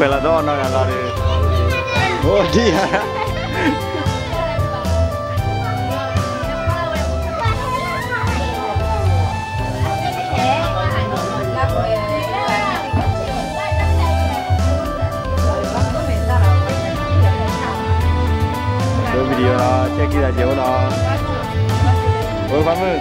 quella donna che andare oh Dio la Oddio. Đưa video đó, check kia là chiếu đó. Ôi Phạm ơi.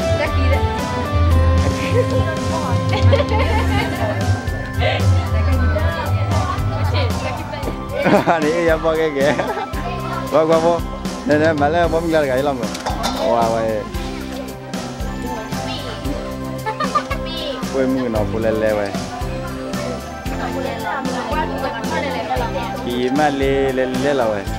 Ini yang pakai ke. Wah, gua mau. Nenek malah mau tinggal gak hilang loh. Wah, wah. Kue mungkin aku lele wah. Kima le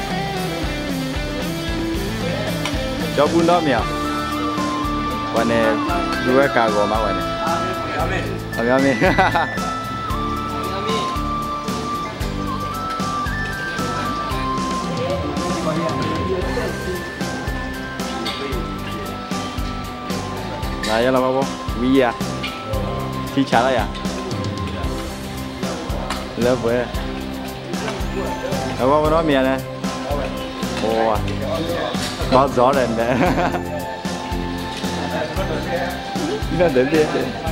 Cho bún đó mèo. Quan này dua cá gò mà quan này. Ở nhà mình. Này là bao Vi à? Khi trả lại à? Lớp với. Ở bao nó mẹ này. Ồ. Bao gió lên đấy. Nó đến đi.